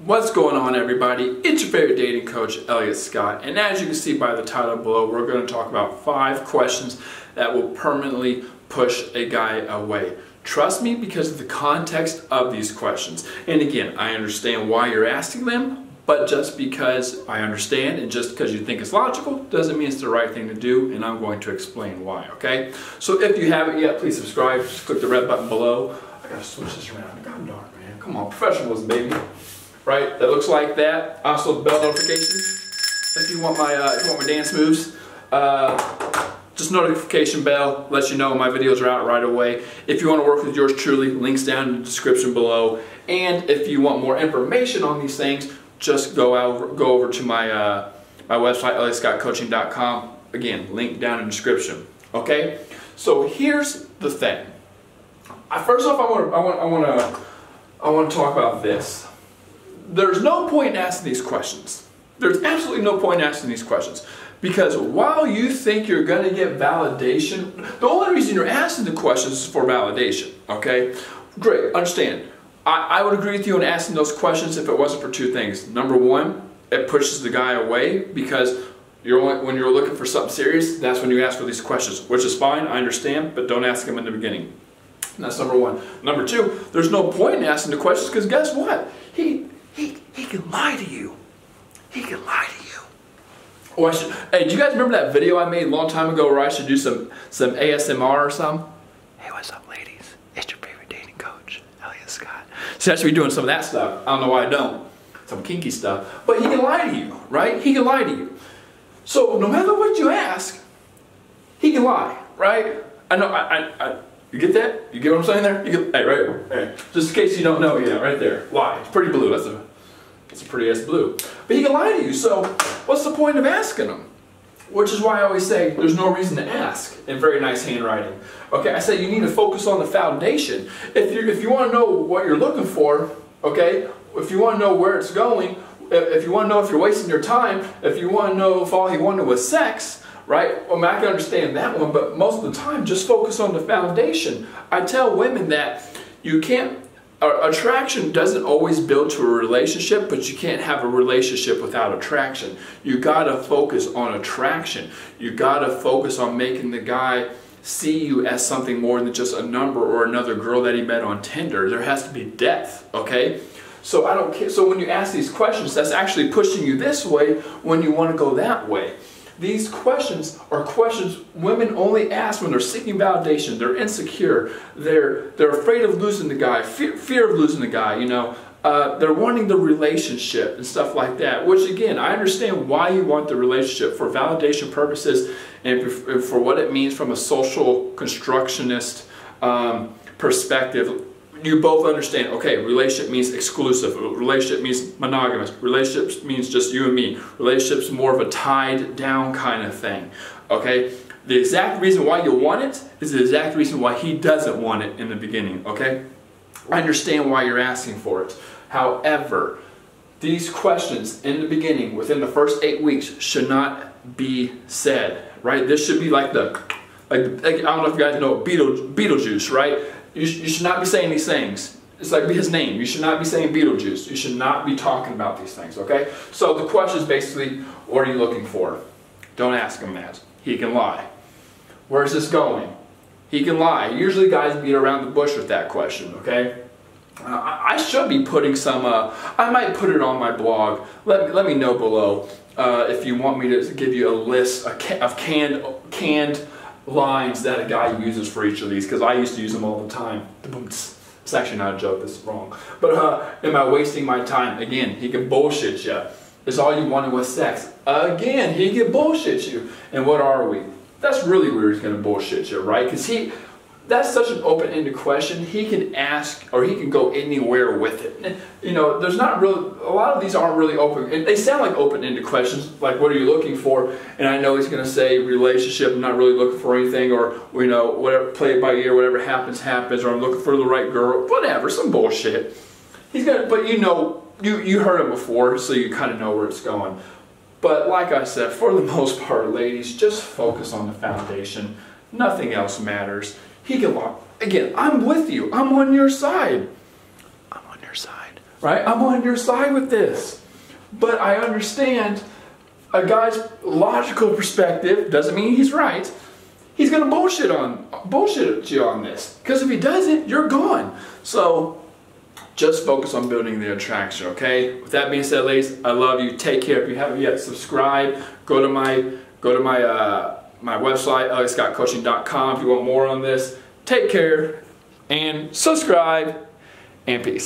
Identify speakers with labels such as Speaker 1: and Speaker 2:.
Speaker 1: What's going on everybody? It's your favorite dating coach, Elliot Scott, and as you can see by the title below, we're going to talk about five questions that will permanently push a guy away. Trust me because of the context of these questions. And again, I understand why you're asking them, but just because I understand and just because you think it's logical doesn't mean it's the right thing to do, and I'm going to explain why, okay? So if you haven't yet, please subscribe. Just click the red button below. I gotta switch this around. God darn, man. Come on, professionalism, baby right? That looks like that. Also bell notifications. If you want my uh, if you want my dance moves, uh, just notification bell lets you know my videos are out right away. If you want to work with yours truly, links down in the description below. And if you want more information on these things, just go out go over to my uh, my website elliotscottcoaching.com. Again, link down in the description. Okay. So here's the thing. I, first off, I want I want I want to I want to talk about this there's no point in asking these questions. There's absolutely no point in asking these questions. Because while you think you're going to get validation, the only reason you're asking the questions is for validation, okay? Great, understand. I, I would agree with you on asking those questions if it wasn't for two things. Number one, it pushes the guy away because you're only, when you're looking for something serious, that's when you ask for these questions, which is fine, I understand, but don't ask them in the beginning. That's number one. Number two, there's no point in asking the questions because guess what? He he, can lie to you. He can lie to you. Oh, I should, hey, do you guys remember that video I made a long time ago where I should do some, some ASMR or something? Hey, what's up, ladies? It's your favorite dating coach, Elliot Scott. See, I should be doing some of that stuff. I don't know why I don't. Some kinky stuff. But he can lie to you, right? He can lie to you. So no matter what you ask, he can lie, right? I know, I, I, I you get that? You get what I'm saying there? You get, hey, right, hey, just in case you don't know, yeah, right there. Lie. It's pretty blue. That's a, a pretty ass blue. But he can lie to you. So what's the point of asking him? Which is why I always say there's no reason to ask in very nice handwriting. Okay, I say you need to focus on the foundation. If you if you want to know what you're looking for, okay, if you want to know where it's going, if you want to know if you're wasting your time, if you want to know if all he wanted was sex, right? Well, I can understand that one, but most of the time, just focus on the foundation. I tell women that you can't, attraction doesn't always build to a relationship, but you can't have a relationship without attraction. You gotta focus on attraction. You gotta focus on making the guy see you as something more than just a number or another girl that he met on Tinder. There has to be depth, okay? So I don't care. So when you ask these questions, that's actually pushing you this way when you want to go that way. These questions are questions women only ask when they're seeking validation, they're insecure, they're, they're afraid of losing the guy, fear, fear of losing the guy, you know. Uh, they're wanting the relationship and stuff like that, which again, I understand why you want the relationship for validation purposes and for what it means from a social constructionist um, perspective you both understand, okay, relationship means exclusive, relationship means monogamous, relationships means just you and me, relationships more of a tied down kind of thing, okay? The exact reason why you want it is the exact reason why he doesn't want it in the beginning, okay? I understand why you're asking for it. However, these questions in the beginning, within the first eight weeks, should not be said, right? This should be like the, like, like I don't know if you guys know Beetle, Beetlejuice, right? You, you should not be saying these things. It's like his name. You should not be saying Beetlejuice. You should not be talking about these things, okay? So the question is basically, what are you looking for? Don't ask him that. He can lie. Where's this going? He can lie. Usually guys beat around the bush with that question, okay? Uh, I should be putting some, uh, I might put it on my blog. Let me, let me know below uh, if you want me to give you a list of canned, canned lines that a guy uses for each of these because I used to use them all the time. It's actually not a joke, this is wrong. But uh, am I wasting my time? Again, he can bullshit you. It's all you wanted was sex. Again, he can bullshit you. And what are we? That's really where he's going to bullshit you, right? Because he, that's such an open-ended question. He can ask or he can go anywhere with it. You know, there's not really, a lot of these aren't really open. They sound like open-ended questions, like what are you looking for? And I know he's going to say relationship, I'm not really looking for anything, or, you know, whatever, play it by ear, whatever happens, happens, or I'm looking for the right girl, whatever, some bullshit. He's to, but you know, you, you heard it before, so you kind of know where it's going. But like I said, for the most part, ladies, just focus on the foundation. Nothing else matters. He can walk. Again, I'm with you. I'm on your side. I'm on your side. right? I'm on your side with this. But I understand a guy's logical perspective doesn't mean he's right. He's gonna bullshit on bullshit you on this. Because if he doesn't, you're gone. So just focus on building the attraction, okay? With that being said, ladies, I love you. Take care. If you haven't yet, subscribe. Go to my go to my uh, my website, elliotscottcoaching.com if you want more on this. Take care and subscribe and peace.